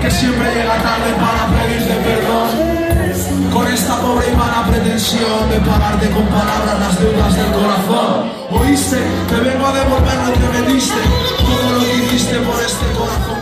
que siempre llega tarde para pedirte perdón. Con esta pobre y vana pretensión de pagarte con palabras las deudas del corazón. Oíste te vengo a devolver lo que me diste. Todo lo que hiciste por este corazón.